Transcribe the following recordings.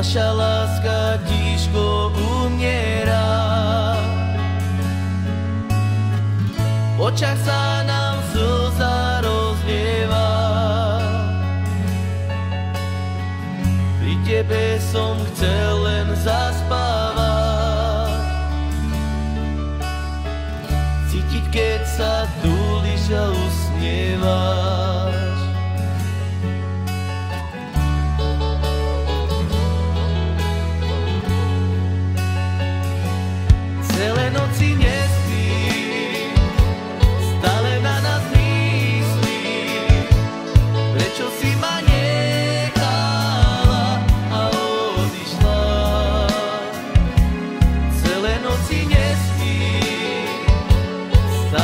Naša láska tížko umiera. V očach sa nám slza rozlieva. Pri tebe som chcel len zaspávať. Cítiť, keď sa túliš a usnievať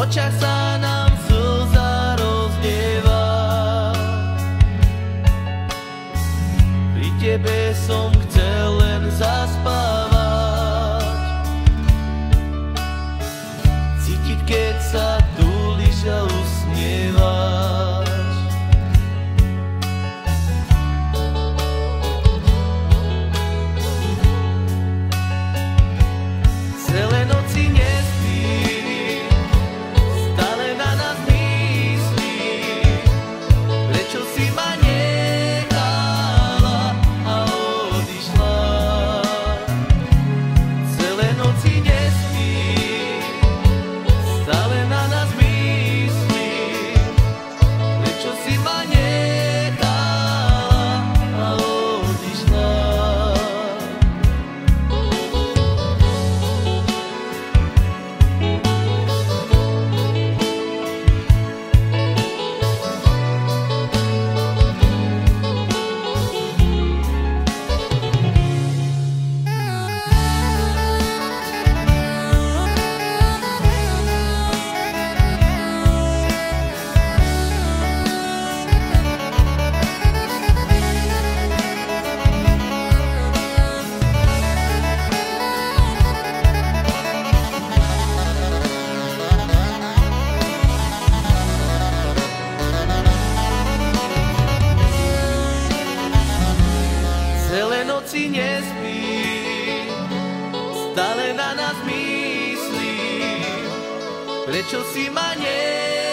Ocha sana noci nespí, stále na nás myslí, prečo si ma nespí.